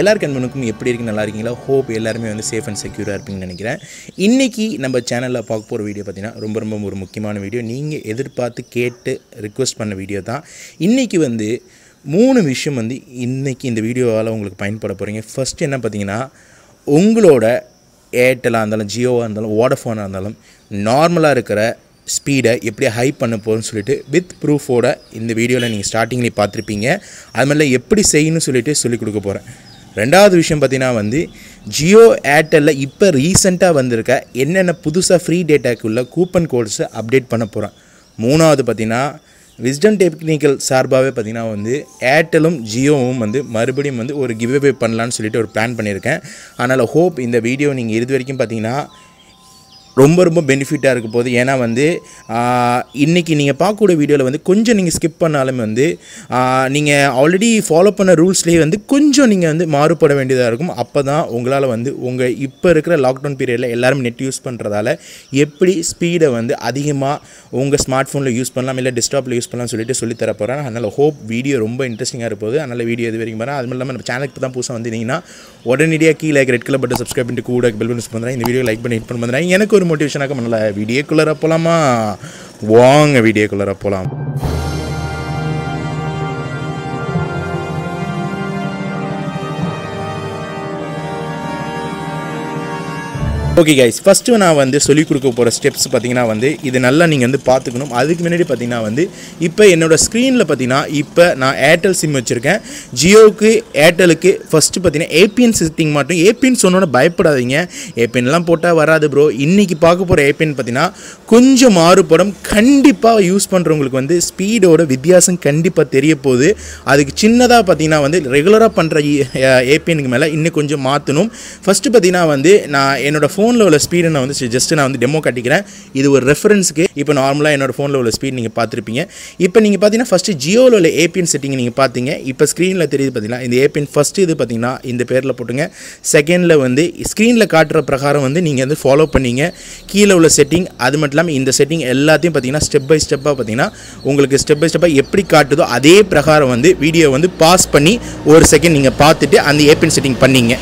எல்லார் கண்மனுக்கும் எப்படி இருக்கு நல்லா இருக்கீங்களா? ஹோப் எல்லாருமே வந்து சேஃப் அண்ட் செக்யூராக இருப்பீங்கன்னு நினைக்கிறேன். இன்றைக்கி நம்ம சேனலில் பார்க்க போகிற வீடியோ பார்த்தீங்கன்னா ரொம்ப ரொம்ப ஒரு முக்கியமான வீடியோ நீங்கள் எதிர்பார்த்து கேட்டு ரிக்வெஸ்ட் பண்ண வீடியோ தான். இன்றைக்கி வந்து மூணு விஷயம் வந்து இன்றைக்கி இந்த வீடியோவால் உங்களுக்கு பயன்பட போகிறீங்க ஃபஸ்ட்டு என்ன பார்த்தீங்கன்னா உங்களோட ஏர்டெல்லாக இருந்தாலும் ஜியோவாக இருந்தாலும் வோடஃபோனாக இருந்தாலும் நார்மலாக இருக்கிற ஸ்பீடை எப்படி ஹை பண்ண போகிறோன்னு சொல்லிட்டு வித் ப்ரூஃபோட இந்த வீடியோவில் நீங்கள் ஸ்டார்டிங்லேயே பார்த்துருப்பீங்க. அது மாதிரிலாம் எப்படி செய்யணும்னு சொல்லிட்டு சொல்லிக் கொடுக்க போகிறேன் ரெண்டாவது விஷயம் பார்த்தீங்கன்னா வந்து ஜியோ ஏர்டெல்லில் இப்போ ரீசெண்டாக வந்திருக்க என்னென்ன புதுசாக ஃப்ரீ டேட்டாக்குள்ள கூப்பன் கோட்ஸை அப்டேட் பண்ண போகிறேன் மூணாவது பார்த்தீங்கன்னா விஸ்டம் டெக்னிக்கல் சார்பாகவே பார்த்தீங்கன்னா வந்து ஏர்டெலும் ஜியோவும் வந்து மறுபடியும் வந்து ஒரு கிவ்அவே பண்ணலான்னு சொல்லிட்டு ஒரு பிளான் பண்ணியிருக்கேன். அதனால் ஹோப் இந்த வீடியோ நீங்கள் இது வரைக்கும் பார்த்தீங்கன்னா ரொம்ப ரொம்ப பெனிஃபிட்டாக இருக்க போகுது. ஏன்னா வந்து இன்றைக்கி நீங்கள் பார்க்கக்கூடிய வீடியோவில் வந்து கொஞ்சம் நீங்கள் ஸ்கிப் பண்ணாலுமே வந்து நீங்கள் ஆல்ரெடி ஃபாலோ பண்ண ரூல்ஸ்லேயே வந்து கொஞ்சம் நீங்கள் வந்து மாறுபட வேண்டியதாக இருக்கும். அப்போ தான் உங்களால் வந்து உங்கள் இப்போ இருக்கிற லாக்டவுன் பீரியடில் எல்லாரும் நெட் யூஸ் பண்ணுறதால எப்படி ஸ்பீடை வந்து அதிகமாக உங்கள் ஸ்மார்ட் ஃபோனில் யூஸ் பண்ணலாம் இல்லை டெஸ்க்டாப்பில் யூஸ் பண்ணலாம்னு சொல்லிட்டு சொல்லி தர போகிறேன் அதனால் ஹோப் வீடியோ ரொம்ப இன்ட்ரெஸ்டிங்காக இருப்போது அதனால் வீடியோ இது வரைக்கும் பாருங்கள் அது மட்டும் இல்லாமல் நம்ம சேனலுக்கு தான் புதுசாக வந்தீங்கன்னா உடனடியாக கீழே ரெட் கலர் பட்டன் சப்ஸ்கிரைப் பண்ணிட்டு கூட பெல் பண்ணி பண்ணுறேன் இந்த வீடியோ லைக் பண்ணி ஹிட் பண்ண எனக்கு ஒரு மோட்டிவேஷனாக பண்ணல வீடியோக்குள்ளே போகலாமா வாங்க வீடியோக்குள்ளே போகலாம் ஓகே கைஸ் ஃபஸ்ட்டு நான் வந்து சொல்லிக் கொடுக்க போகிற ஸ்டெப்ஸ் பார்த்தீங்கன்னா வந்து இது நல்லா நீங்கள் வந்து பார்த்துக்கணும். அதுக்கு முன்னாடி பார்த்தீங்கன்னா வந்து இப்போ என்னோடய ஸ்க்ரீனில் பார்த்தீங்கன்னா இப்போ நான் ஏர்டெல் சிம் வச்சுருக்கேன். ஜியோவுக்கு ஏர்டெலுக்கு ஃபஸ்ட்டு பார்த்தீங்கன்னா ஏபிஎன் சிட்டிங் மட்டும் ஏபிஎன் சொன்னோன்னு பயப்படாதீங்க. ஏபிஎன்லாம் போட்டால் வராது ப்ரோ இன்றைக்கி பார்க்க போகிற ஏபிஎன் பார்த்தீங்கன்னா கொஞ்சம் மாறுபடும். கண்டிப்பாக யூஸ் பண்ணுறவங்களுக்கு வந்து ஸ்பீடோட வித்தியாசம் கண்டிப்பாக தெரிய போகுது. அதுக்கு சின்னதாக பார்த்தீங்கன்னா வந்து ரெகுலராக பண்ணுற ஏபிஎனுக்கு மேலே இன்னும் கொஞ்சம் மாற்றணும் ஃபஸ்ட்டு பார்த்தீங்கன்னா வந்து நான் என்னோடய ஃபோனில் உள்ள ஸ்பீடை நான் வந்து ஜஸ்ட் நான் வந்து டெமோ காட்டிக்கிறேன். இது ஒரு ரெஃபரன்ஸுக்கு இப்போ நார்மலாக என்னோடய ஃபோனில் உள்ள ஸ்பீட் நீங்கள் பார்த்துருப்பீங்க. இப்போ நீங்கள் பார்த்தீங்கன்னா ஃபஸ்ட்டு ஜியோவில் உள்ள ஏபிஎன் செட்டிங் நீங்கள் பார்த்தீங்க இப்போ ஸ்க்ரீனில் தெரியுது பார்த்தீங்கன்னா இந்த ஏபிஎன் ஃபஸ்ட்டு இது பார்த்தீங்கன்னா இந்த பேரில் போட்டுங்க. செகண்டில் வந்து ஸ்க்ரீனில் காட்டுற பிரகாரம் வந்து நீங்கள் வந்து ஃபாலோ பண்ணீங்க. கீழே உள்ள செட்டிங் அது மட்டும் இல்லாமல் இந்த செட்டிங் எல்லாத்தையும் பார்த்தீங்கன்னா ஸ்டெப் பை ஸ்டெப்பாக பார்த்தீங்கன்னா உங்களுக்கு ஸ்டெப் பை ஸ்டெப்பாக எப்படி காட்டுதோ அதே பிரகாரம் வந்து வீடியோ வந்து பாஸ் பண்ணி ஒரு செகண்ட் நீங்கள் பார்த்துட்டு அந்த ஏபிஎன் செட்டிங் பண்ணிங்க.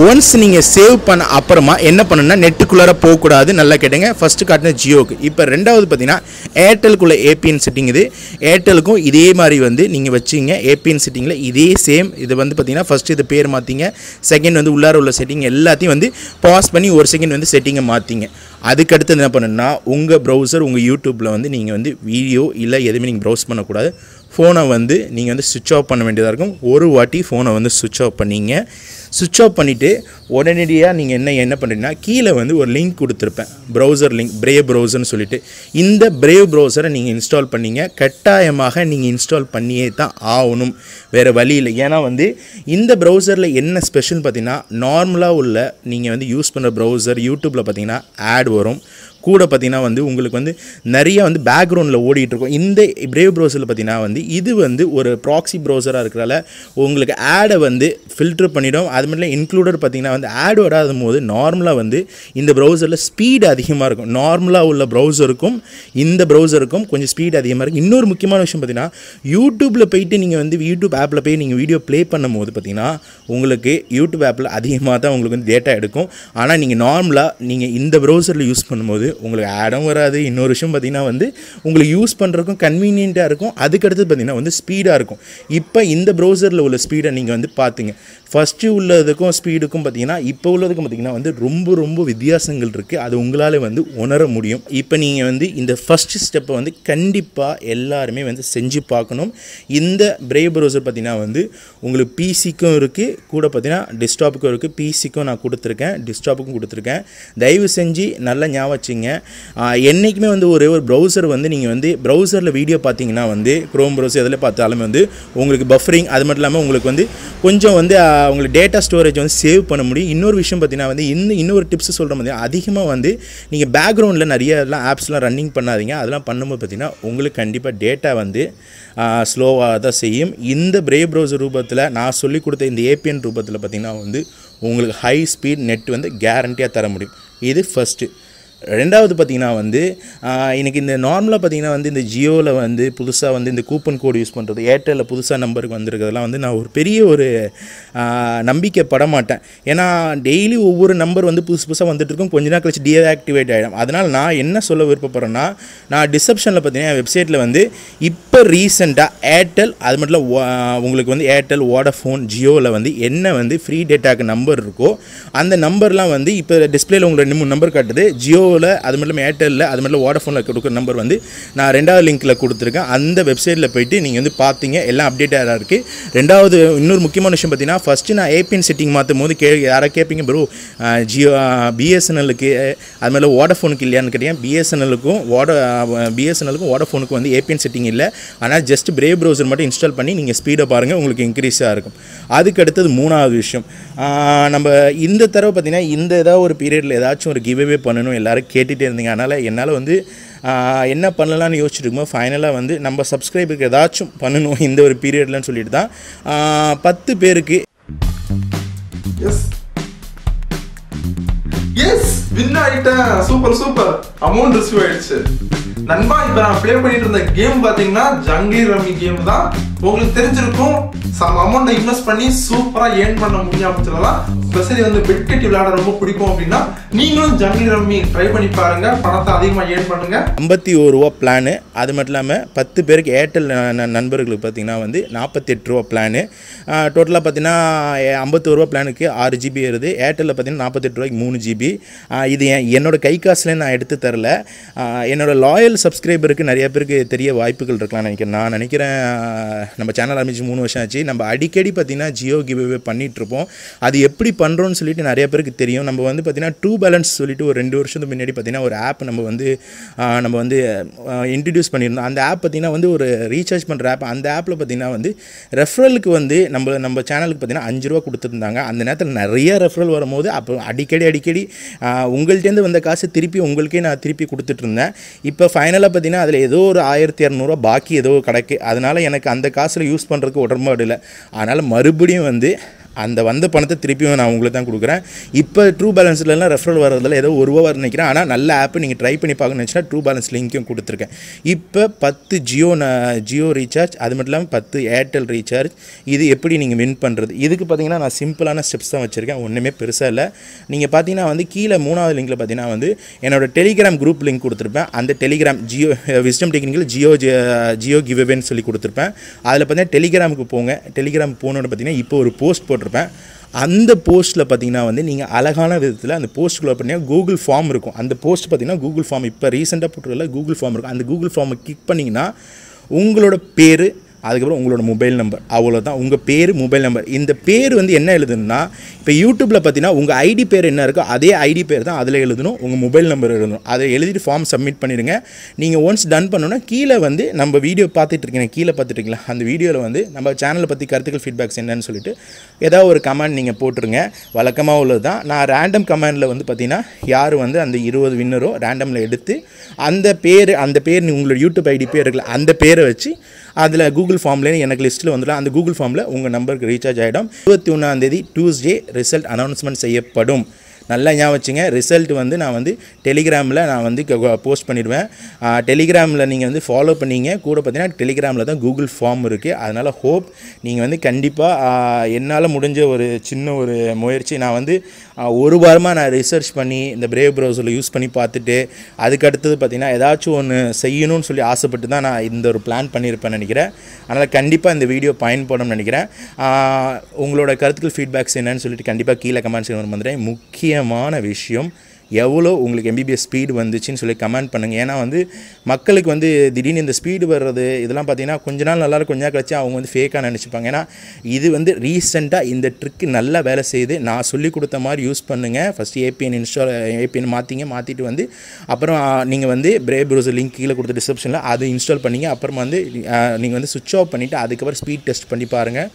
ஒன்ஸ் நீங்கள் சேவ் பண்ண அப்புறமா என்ன பண்ணணும்னா நெட்டுக்குள்ளார போகக்கூடாது. நல்லா கேட்டுங்க. ஃபஸ்ட்டு காட்டின ஜியோக்கு இப்போ ரெண்டாவது பார்த்தீங்கன்னா ஏர்டெலுக்குள்ளே ஏபிஎன் செட்டிங் இது. ஏர்டெலுக்கும் இதே மாதிரி வந்து நீங்கள் வச்சிங்க. ஏபிஎன் செட்டிங்கில் இதே சேம் இது வந்து பார்த்தீங்கன்னா ஃபஸ்ட்டு இது பேர் மாற்றிங்க செகண்ட் வந்து உள்ளார உள்ள செட்டிங் எல்லாத்தையும் வந்து பாஸ் பண்ணி ஒரு செகண்ட் வந்து செட்டிங்கை மாற்றிங்க அதுக்கடுத்து என்ன பண்ணணும்னா உங்கள் ப்ரௌசர் உங்கள் யூடியூப்பில் வந்து நீங்கள் வந்து வீடியோ இல்லை எதுவுமே நீங்கள் ப்ரௌஸ் பண்ணக்கூடாது. ஃபோனை வந்து நீங்கள் வந்து சுவிட்ச் ஆஃப் பண்ண வேண்டியதாக இருக்கும். ஒரு வாட்டி ஃபோனை வந்து சுவிட்ச் ஆஃப் பண்ணிங்க. சுவிட்ச் ஆஃப் பண்ணிவிட்டு உடனடியாக நீங்கள் என்ன என்ன பண்ணுறீங்கன்னா கீழே வந்து ஒரு லிங்க் கொடுத்துருப்பேன். ப்ரௌசர் லிங்க் பிரேவ் ப்ரௌசர்னு சொல்லிட்டு. இந்த பிரேவ் ப்ரௌசரை நீங்கள் இன்ஸ்டால் பண்ணீங்க. கட்டாயமாக நீங்கள் இன்ஸ்டால் பண்ணியே தான் ஆகணும். வேறு வழி இல்லை. ஏன்னா வந்து இந்த ப்ரௌசரில் என்ன ஸ்பெஷல் பார்த்தீங்கன்னா நார்மலாக உள்ள நீங்கள் வந்து யூஸ் பண்ணுற ப்ரௌசர் யூடியூப்பில் பார்த்தீங்கன்னா ஆட் வரும். கூட பார்த்தீங்கன்னா வந்து உங்களுக்கு வந்து நிறைய வந்து பேக்ரவுண்டில் ஓடிட்டு இருக்கும் இந்த பிரேவ் ப்ரௌசரில் பார்த்தீங்கன்னா வந்து இது வந்து ஒரு ப்ராக்ஸி ப்ரௌசராக இருக்கிறனால உங்களுக்கு ஆடை வந்து ஃபில்டர் பண்ணிவிடும் அது மட்டும் இல்லை இன்க்ளூடட் பார்த்தீங்கன்னா வந்து ஆட் வராத போது நார்மலாக வந்து இந்த ப்ரௌசரில் ஸ்பீடு அதிகமாக இருக்கும். நார்மலாக உள்ள ப்ரௌசருக்கும் இந்த ப்ரௌசருக்கும் கொஞ்சம் ஸ்பீடு அதிகமாக இருக்கும். இன்னொரு முக்கியமான விஷயம் பார்த்தீங்கன்னா யூடியூப்பில் போயிட்டு நீங்கள் வந்து யூடியூப் ஆப்பில் போய் நீங்கள் வீடியோ ப்ளே பண்ணும் போது பார்த்தீங்கன்னா உங்களுக்கு யூடியூப் ஆப்பில் அதிகமாக தான் உங்களுக்கு வந்து டேட்டா எடுக்கும். ஆனால் நீங்கள் நார்மலாக நீங்கள் இந்த ப்ரௌசரில் யூஸ் பண்ணும்போது உங்களுக்கு ஆடும் வராது. இன்னொரு விஷயம் பார்த்தீங்கன்னா வந்து உங்களுக்கு யூஸ் பண்ணுறதுக்கும் கன்வீனியண்ட்டாக இருக்கும். அதுக்கடுத்து பார்த்தீங்கன்னா வந்து ஸ்பீடாக இருக்கும். இப்போ இந்த ப்ரௌசரில் உள்ள ஸ்பீடை நீங்கள் வந்து பார்த்துங்க ஃபஸ்ட்டு உள்ளதுக்கும் ஸ்பீடுக்கும் பார்த்தீங்கன்னா இப்போ உள்ளதுக்கும் பார்த்தீங்கன்னா வந்து ரொம்ப ரொம்ப வித்தியாசங்கள் இருக்குது அது உங்களால் வந்து உணர முடியும். இப்போ நீங்கள் வந்து இந்த ஃபஸ்ட்டு ஸ்டெப்பை வந்து கண்டிப்பாக எல்லாருமே வந்து செஞ்சு பார்க்கணும். இந்த பிரேவ் ப்ரௌசர் பார்த்தீங்கன்னா வந்து உங்களுக்கு பிசிக்கும் இருக்குது கூட பார்த்தீங்கன்னா டெஸ்க்டாப்புக்கும் இருக்குது பிசிக்கும் நான் கொடுத்துருக்கேன். டெஸ்க்டாப்புக்கும் கொடுத்துருக்கேன். தயவு செஞ்சு நல்லா ஞாபகம் வச்சுங்க என்றைக்குமே வந்து ஒரே ஒரு ப்ரௌசர் வந்து நீங்கள் வந்து ப்ரௌசரில் வீடியோ பார்த்தீங்கன்னா வந்து க்ரோம் ப்ரௌசர் எதில் பார்த்தாலுமே வந்து உங்களுக்கு பஃபரிங் அது மட்டும் இல்லாமல் உங்களுக்கு வந்து கொஞ்சம் வந்து உங்களுக்கு டேட்டா ஸ்டோரேஜ் வந்து சேவ் பண்ண முடியும். இன்னொரு விஷயம் பார்த்தீங்கன்னா வந்து இன்னும் இன்னொரு டிப்ஸ் சொல்கிற மாதிரி அதிகமாக வந்து நீங்கள் பேக்ரவுண்டில் நிறைய எல்லாம் ஆப்ஸ்லாம் ரன்னிங் பண்ணாதீங்க. அதெல்லாம் பண்ணும்போது பார்த்தீங்கன்னா உங்களுக்கு கண்டிப்பாக டேட்டா வந்து ஸ்லோவாக தான் செய்யும். இந்த பிரே ப்ரௌசர் ரூபத்தில் நான் சொல்லி கொடுத்த இந்த ஏபிஎன் ரூபத்தில் பார்த்தீங்கன்னா வந்து உங்களுக்கு ஹை ஸ்பீட் நெட் வந்து கேரண்டியாக தர முடியும். இது ஃபஸ்ட்டு ரெண்டாவது பார்த்தீங்கன்னா வந்து எனக்கு இந்த நார்மலாக பார்த்திங்கன்னா வந்து இந்த ஜியோவில் வந்து புதுசாக வந்து இந்த கூப்பன் கோடு யூஸ் பண்ணுறது ஏர்டெல்லில் புதுசாக நம்பருக்கு வந்திருக்கிறதுலாம் வந்து நான் ஒரு பெரிய ஒரு நம்பிக்கை பட மாட்டேன் ஏன்னா டெய்லி ஒவ்வொரு நம்பர் வந்து புதுசு புதுசாக வந்துட்டு இருக்கும். கொஞ்ச நாள் கழிச்சு டீஆக்டிவேட் ஆகிடும் அதனால் நான் என்ன சொல்ல விருப்பப்படுறேன்னா நான் டிசப்ஷனில் பார்த்தீங்கன்னா வெப்சைட்டில் வந்து இப்போ ரீசெண்டாக ஏர்டெல் அது மட்டும் இல்ல, உங்களுக்கு வந்து ஏர்டெல் ஓடஃபோன் ஜியோவில் வந்து என்ன வந்து ஃப்ரீ டேட்டாக்கு நம்பர் இருக்கோ அந்த நம்பர்லாம் வந்து இப்போ டிஸ்பிளேயில் உங்களுக்கு ரெண்டு மூணு நம்பர் காட்டுது. ஜியோ ஜியோவில் அது மட்டும் இல்லாமல் ஏர்டெல்லில் அது மட்டும் வோடஃபோனில் கொடுக்குற நம்பர் வந்து நான் ரெண்டாவது லிங்க்கில் கொடுத்துருக்கேன். அந்த வெப்சைட்டில் போயிட்டு நீங்கள் வந்து பார்த்தீங்க எல்லாம் அப்டேட்டாக இருக்குது ரெண்டாவது இன்னொரு முக்கியமான விஷயம் பார்த்தீங்கன்னா ஃபஸ்ட்டு நான் ஏபிஎன் செட்டிங் மாற்றும் போது கே யாரை கேட்பீங்க ப்ரோ ஜியோ பிஎஸ்என்எலுக்கு அது மாதிரி வோடஃபோனுக்கு இல்லையான்னு கேட்டீங்க பிஎஸ்என்எலுக்கும் வோட பிஎஸ்என்எலுக்கும் வோடஃபோனுக்கும் வந்து ஏபிஎன் செட்டிங் இல்லை. ஆனால் ஜஸ்ட் பிரேவ் ப்ரௌசர் மட்டும் இன்ஸ்டால் பண்ணி நீங்கள் ஸ்பீடை பாருங்கள் உங்களுக்கு இன்க்ரீஸாக இருக்கும். அதுக்கு அடுத்தது மூணாவது விஷயம். நம்ம இந்த தடவை பார்த்தீங்கன்னா இந்த ஏதாவது ஒரு பீரியடில் ஏதாச்சும் ஒரு கிவ்அவே பண்ணணும் எல்லோரும் கேட்டுகிட்டே இருந்தீங்க. அதனால் என்னால் வந்து என்ன பண்ணலான்னு யோசிச்சுட்டு இருக்கும்போது ஃபைனலாக வந்து நம்ம சப்ஸ்கிரைபருக்கு ஏதாச்சும் பண்ணணும் இந்த ஒரு பீரியட்லன்னு சொல்லிட்டு தான் பத்து பேருக்கு. Yes yes win super super amount receive ஆயிடுச்சு. நண்பா இப்ப நான் ப்ளே பண்ணிட்டு இருந்த கேம் பாத்தீங்கன்னா ஜங்கிலி ரம்மி கேம் தான். உங்களுக்கு தெரிஞ்சிருக்கும் சம் அமௌண்ட்டை இன்வெஸ்ட் பண்ணி சூப்பரா ஏர்ன் பண்ண முடியும் அப்படின்னு சொல்லலாம். ஸ்பெஷலி வந்து பெட் கட்டி விளையாட ரொம்ப பிடிக்கும் அப்படின்னா நீங்களும் ஜங்கிலி ரம்மி ட்ரை பண்ணி பாருங்க. பணத்தை அதிகமா ஏர்ன் பண்ணுங்க. ஐம்பத்தி ஒரு ரூபா பிளானு அது மட்டும் இல்லாமல் பத்து பேருக்கு ஏர்டெல் நண்பர்களுக்கு பார்த்தீங்கன்னா வந்து நாற்பத்தி எட்டு ரூபா பிளானு டோட்டலாக பார்த்தீங்கன்னா ஐம்பத்தோரு ரூபா பிளானுக்கு ஆறு ஜிபி வருது. ஏர்டெல்லில் பார்த்தீங்கன்னா நாற்பத்தெட்டு ரூபாய்க்கு மூணு ஜிபி இது என் என்னோட கை காசுலேயே நான் எடுத்து தரல. ஆஹ் என்னோட லாயல் சப்ஸ்கிரைபருக்கு நிறைய பேருக்கு தெரிய வாய்ப்புகள் இருக்கலாம் நினைக்கிறேன். நான் நினைக்கிறேன் நம்ம சேனல் ஆரம்பிச்சு மூணு வருஷம் ஆச்சு. நம்ம அடிக்கடி பார்த்தீங்கன்னா ஜியோ கிவ்வே பண்ணிகிட்ருப்போம் அது எப்படி பண்ணுறோன்னு சொல்லிட்டு நிறைய பேருக்கு தெரியும். நம்ம வந்து பார்த்திங்கன்னா டூ பேலன்ஸ் சொல்லிட்டு ஒரு ரெண்டு வருஷத்துக்கு முன்னாடி பார்த்தீங்கன்னா ஒரு ஆப் நம்ம வந்து நம்ம வந்து இன்ட்ரடியூஸ் பண்ணியிருந்தோம். அந்த ஆப் பார்த்தீங்கன்னா வந்து ஒரு ரீசார்ஜ் பண்ணுற ஆப் அந்த ஆப்பில் பார்த்தீங்கன்னா வந்து ரெஃபரலுக்கு வந்து நம்ம நம்ம சேனலுக்கு பார்த்தீங்கன்னா அஞ்சு ரூபா கொடுத்துருந்தாங்க. அந்த நேரத்தில் நிறைய ரெஃபரல் வரும்போது அப்போ அடிக்கடி அடிக்கடி உங்கள்கிட்டேருந்து வந்த காசு திருப்பி உங்களுக்கே நான் திருப்பி கொடுத்துட்ருந்தேன் இப்போ ஃபைனலாக பார்த்தீங்கன்னா அதில் ஏதோ ஒரு ஆயிரத்தி இரநூறுவா பாக்கி ஏதோ கிடக்கு அதனால் எனக்கு அந்த காசில் யூஸ் பண்ணுறதுக்கு உடன்பாடு இல்லை. அதனால் மறுபடியும் வந்து அந்த வந்த பணத்தை திருப்பியும் நான் உங்களுக்கு தான் கொடுக்குறேன். இப்போ ட்ரூ பேலன்ஸ்லலாம் ரெஃபரல் வரதில் ஏதோ ஒரு ரூபா நினைக்கிறேன். ஆனால் நல்ல ஆப்பு நீங்கள் ட்ரை பண்ணி பார்க்கணும்னு நினச்சினா ட்ரூ பேலன்ஸ் லிங்க்கும் கொடுத்துருக்கேன். இப்போ பத்து ஜியோ நான் ஜியோ ரீசார்ஜ் அது மட்டும் இல்லாமல் பத்து ஏர்டெல் ரீசார்ஜ் இது எப்படி நீங்கள் வின் பண்ணுறது இதுக்கு பார்த்தீங்கன்னா நான் சிம்பிளான ஸ்டெப்ஸ் தான் வச்சுருக்கேன். ஒன்றுமே பெருசாக இல்லை. நீங்கள் பார்த்தீங்கன்னா வந்து கீழே மூணாவது லிங்கில் பார்த்தீங்கன்னா வந்து என்னோட டெலிகிராம் குரூப் லிங்க் கொடுத்துருப்பேன். அந்த Telegram Jio Wisdom Technical Jio Jio கிவ்வேன்னு சொல்லி கொடுத்துருப்பேன். அதில் பார்த்தீங்கன்னா டெலிகிராமுக்கு போங்க. டெலிகிராம் போனோன்னு பார்த்தீங்கன்னா இப்போ ஒரு போஸ்ட் போட்டிருப்பேன். அந்த போஸ்ட்டில் பார்த்தீங்கன்னா வந்து நீங்கள் அழகான விதத்தில் அந்த போஸ்ட்டுக்குள்ள பார்த்தீங்கன்னா கூகுள் ஃபார்ம் இருக்கும். அந்த போஸ்ட் பார்த்தீங்கன்னா கூகுள் ஃபார்ம் இப்போ ரீசெண்டாக போட்டுருக்கல கூகுள் ஃபார்ம் இருக்கும். அந்த கூகுள் ஃபார்மை கிளிக் பண்ணிங்கன்னா உங்களோட பேர் அதுக்கப்புறம் உங்களோட மொபைல் நம்பர் அவ்வளோதான் உங்கள் பேர் மொபைல் நம்பர் இந்த பேர் வந்து என்ன எழுதுனா இப்போ யூடியூப்பில் பார்த்தீங்கன்னா உங்கள் ஐடி பேர் என்ன இருக்கோ அதே ஐடி பேர் தான் அதில் எழுதணும். உங்கள் மொபைல் நம்பர் எழுதணும். அதை எழுதிட்டு ஃபார்ம் சப்மிட் பண்ணிடுங்க. நீங்கள் ஒன்ஸ் டன் பண்ணோன்னா கீழே வந்து நம்ம வீடியோ பார்த்துட்டு இருக்கீங்க. கீழே பார்த்துட்டு அந்த வீடியோவில் வந்து நம்ம சேனலை பற்றி கருத்துக்கள் ஃபீட்பேக்ஸ் என்னன்னு சொல்லிட்டு ஏதாவது ஒரு கமெண்ட் நீங்கள் போட்டுருங்க. வழக்கமாக உள்ளது தான் நான் ரேண்டம் கமெண்டில் வந்து பார்த்தீங்கன்னா யார் வந்து அந்த இருபது வின்னரோ ரேண்டமில் எடுத்து அந்த பேர் அந்த பேர் உங்களோட யூடியூப் ஐடி பேர் இருக்குல்ல அந்த பேரை வச்சு அதில் கூகுள் ஃபார்ம்லேயே எனக்கு லிஸ்ட்டில் வந்துடும். அந்த கூகுள் ஃபார்மில் உங்கள் நம்பருக்கு ரீசார்ஜ் ஆகிடும் இருபத்தி ஒன்றாந்தேதி டியூஸ்டே ரிசல்ட் அனௌன்ஸ்மெண்ட் செய்யப்படும். நல்லா ஞாபகம் வச்சுங்க. ரிசல்ட் வந்து நான் வந்து டெலிகிராமில் நான் வந்து போஸ்ட் பண்ணிடுவேன். டெலிகிராமில் நீங்கள் வந்து ஃபாலோ பண்ணீங்க. கூட பார்த்தீங்கன்னா டெலிகிராமில் தான் கூகுள் ஃபார்ம் இருக்குது அதனால் ஹோப் நீங்கள் வந்து கண்டிப்பாக என்னால் முடிஞ்ச ஒரு சின்ன ஒரு முயற்சி நான் வந்து ஒரு வாரமாக நான் ரிசர்ச் பண்ணி இந்த பிரேவ் ப்ரௌசரில் யூஸ் பண்ணி பார்த்துட்டு அதுக்கடுத்தது பார்த்திங்கன்னா ஏதாச்சும் ஒன்று செய்யணும்னு சொல்லி ஆசைப்பட்டு தான் நான் இந்த ஒரு பிளான் பண்ணியிருப்பேன் நினைக்கிறேன். அதனால் கண்டிப்பாக இந்த வீடியோ பயன்படும்னு நினைக்கிறேன். உங்களோட கருத்துக்கள் ஃபீட்பேக்ஸ் என்னன்னு சொல்லிட்டு கண்டிப்பாக கீழே கமெண்ட்ஸ் வந்துடுறேன் முக்கியமான விஷயம் எவ்வளோ உங்களுக்கு எம்பிபிஎஸ் ஸ்பீடு வந்துச்சுன்னு சொல்லி கமெண்ட் பண்ணுங்கள் ஏன்னா வந்து மக்களுக்கு வந்து திடீர்னு இந்த ஸ்பீடு வர்றது இதெல்லாம் பார்த்தீங்கன்னா கொஞ்ச நாள் நல்லா கொஞ்ச நாள் கழிச்சு அவங்க வந்து ஃபேக்காக நினச்சிப்பாங்க. ஏன்னா இது வந்து ரீசெண்டாக இந்த ட்ரிக்கு நல்லா வேலை செய்யுது. நான் சொல்லி கொடுத்த மாதிரி யூஸ் பண்ணுங்கள் ஃபஸ்ட்டு ஏபிஎன் இன்ஸ்டால் ஏபிஎன் மாற்றிங்க மாற்றிட்டு வந்து அப்புறம் நீங்கள் வந்து பிரே ப்ரௌசர் லிங்க் கீழே கொடுத்த டிஸ்கிரிப்ஷனில் அதை இன்ஸ்டால் பண்ணிங்க. அப்புறம் வந்து நீங்கள் வந்து சுவிட்ச் ஆஃப் பண்ணிவிட்டு அதுக்கப்புறம் ஸ்பீட் டெஸ்ட் பண்ணி பாருங்கள்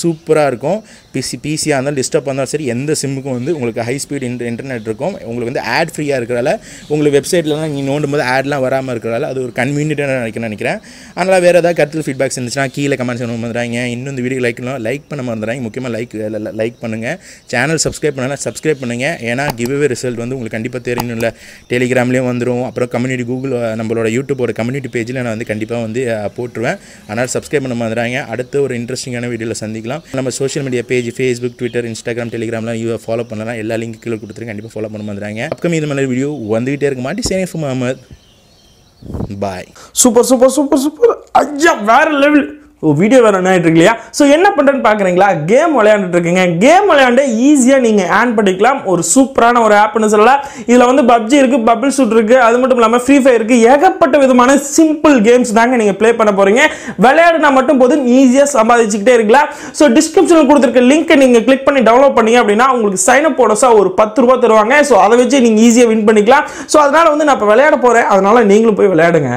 சூப்பராக இருக்கும். பிசி பிசியாக இருந்தாலும் டிஸ்டர்ப் இருந்தாலும் சரி எந்த சிம்முக்கும் வந்து உங்களுக்கு ஹை ஸ்பீட் இன்டர்நெட் இருக்கும். உங்களுக்கு வந்து ஆட் ஃப்ரீயாக இருக்கிறதால உங்களுக்கு வெப்சைட்லலாம் நீங்கள் நோண்டும் போது ஆட்லாம் வராமல் இருக்கிறதால அது ஒரு கன்வீனியன்ட்டாக நினைக்கிறேன் நினைக்கிறேன். அதனால் வேறு ஏதாவது கருத்து ஃபீட்பேக்ஸ் இருந்துச்சுன்னா கீழே கமெண்ட்ஸ் பண்ண மறந்துறாங்க இன்னும் இந்த வீடியோ லைக் லைக் பண்ண மறந்துறாங்க முக்கியமாக லைக் லைக் பண்ணுங்கள் சேனல் சப்ஸ்கிரைப் பண்ணலாம் சப்ஸ்கிரைப் பண்ணுங்கள் ஏன்னா கிவ்வே ரிசல்ட் வந்து உங்களுக்கு கண்டிப்பாக தெரியணும் இல்லை டெலிகிராம்லேயும் வந்துடும் அப்புறம் கம்யூனிட்டி கூகுள் நம்மளோட யூடியூபோட கம்யூனிட்டி பேஜில் நான் வந்து கண்டிப்பாக வந்து போட்டுருவேன். அதனால் சப்ஸ்கிரைப் பண்ண மறந்துறாங்க அடுத்து ஒரு இன்ட்ரெஸ்டிங்கான வீடியோவில் சந்திக்கலாம் நம்ம social media page Facebook Twitter Instagram டெலிகிராம்லாம் you follow பண்ணலாம் எல்லா லிங்க் கீழே கொடுத்துருக்கேன் கண்டிப்பாக ஃபாலோ பண்ண வந்துடுறாங்க. அப்கமிங் இது மாதிரி வீடியோ வந்துகிட்டே இருக்க மாட்டி சேனஃப் முகமது பாய் சூப்பர் சூப்பர் சூப்பர் சூப்பர் ஐயா வேற லெவல் ஓ வீடியோ வேறு என்ன இருக்கு இல்லையா ஸோ என்ன பண்ணுறேன்னு பார்க்குறீங்களா கேம் விளையாண்டுட்டு இருக்கீங்க கேம் விளையாண்டு ஈஸியாக நீங்கள் ஆன் பண்ணிக்கலாம். ஒரு சூப்பரான ஒரு ஆப்னு சொல்லலாம் இதில் வந்து பப்ஜி இருக்குது பபிள் ஷூட் இருக்குது அது மட்டும் இல்லாமல் ஃப்ரீ ஃபயர் இருக்குது ஏகப்பட்ட விதமான சிம்பிள் கேம்ஸ் தாங்க நீங்கள் ப்ளே பண்ண போகிறீங்க விளையாடுனா மட்டும் போதும் ஈஸியாக சம்பாதிச்சுக்கிட்டே இருக்கலாம். ஸோ டிஸ்கிரிப்ஷனில் கொடுத்துருக்க லிங்க்கை நீங்கள் கிளிக் பண்ணி டவுன்லோட் பண்ணீங்க அப்படின்னா உங்களுக்கு சைன் அப் போனஸாக ஒரு பத்து ரூபா தருவாங்க. ஸோ அதை வச்சு நீங்கள் ஈஸியாக வின் பண்ணிக்கலாம். ஸோ அதனால் வந்து நான் இப்போ விளையாட போகிறேன் அதனால் நீங்களும் போய் விளையாடுங்க.